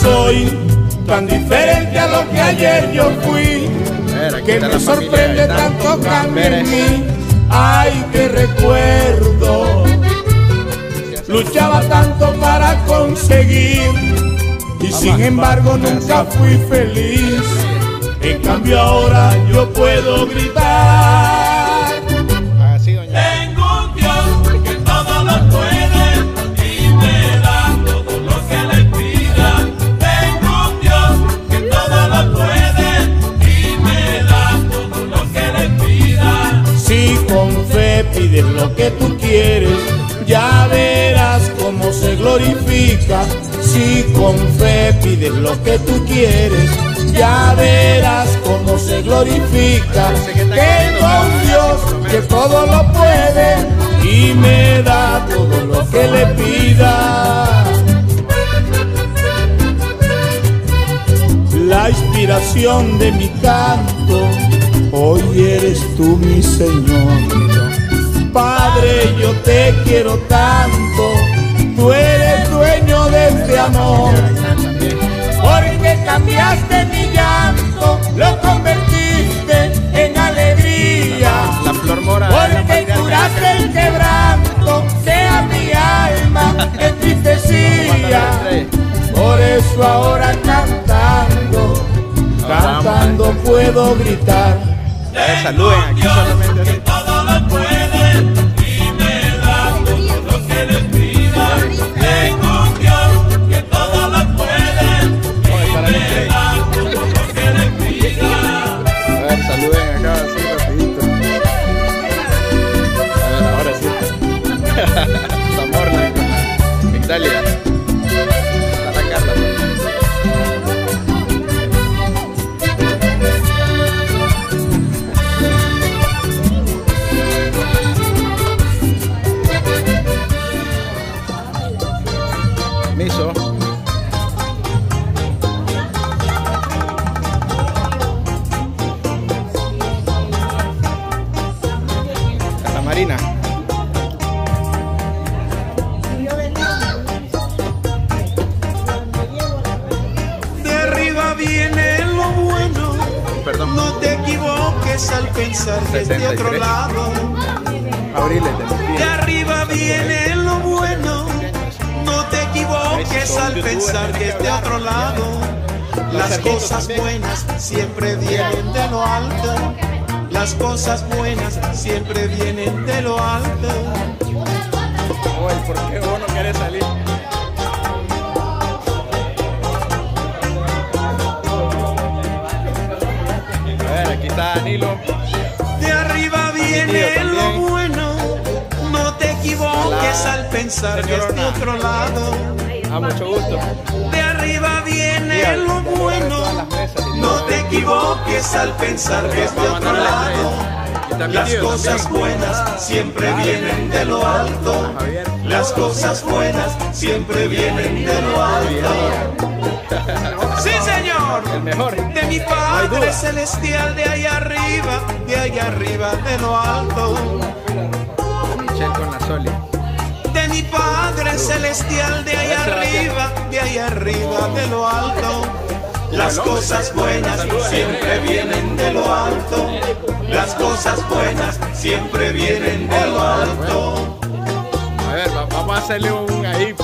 soy tan diferente a lo que ayer yo fui, que me sorprende tanto cambio en mí. Ay, que recuerdo, luchaba tanto para conseguir y sin embargo nunca fui feliz. En cambio ahora yo puedo gritar. Si con fe pides lo que tú quieres, ya verás cómo se glorifica. Tengo un Dios que todo lo puede y me da todo lo que le pida. La inspiración de mi canto, hoy eres tú mi Señor. Padre, yo te quiero tanto, cambiaste mi llanto, lo convertiste en alegría. La flor mora. Porque curaste el quebranto que a mi alma entristecía. Por eso ahora cantando, cantando puedo gritar. Saluden aquí solamente. Miso. Santa Marina. De arriba viene lo bueno, Perdón. no te equivoques al pensar que es de otro 63. lado. Abril es de De arriba viene lo bueno, equivoques al pensar que es de otro lado. Las cosas buenas siempre vienen de lo alto. Las cosas buenas siempre vienen de lo alto. Oye, ¿por qué vos no querés salir? A ver, aquí está Danilo. De arriba viene lo bueno, no te equivoques al pensar que es de otro lado. A mucho gusto. De arriba viene lo bueno, mesas no te equivoques al pensar que es de otro lado. También Las cosas buenas siempre vienen de lo alto. Las cosas buenas siempre vienen de lo alto. Sí, señor. El mejor. De mi Padre celestial de allá arriba, de allá arriba de lo alto. Michelle con la Soli. De mi Padre celestial de allá arriba, de allá arriba de lo alto. Las cosas buenas siempre vienen de lo alto. Las cosas buenas siempre vienen de lo alto. A ver, va- vamos a hacerle un ahí.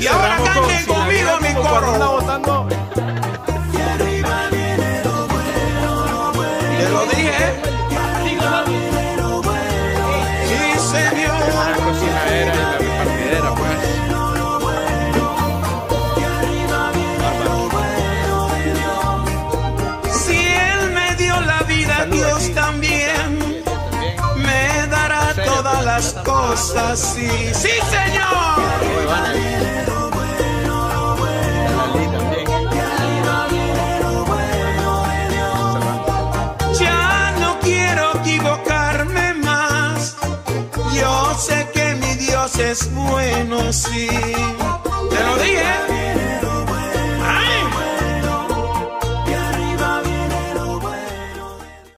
Y ahora canten conmigo mi coro. Las cosas. Sí, sí, señor. Ya no quiero equivocarme más. Yo sé que mi Dios es bueno, sí. Te lo dije.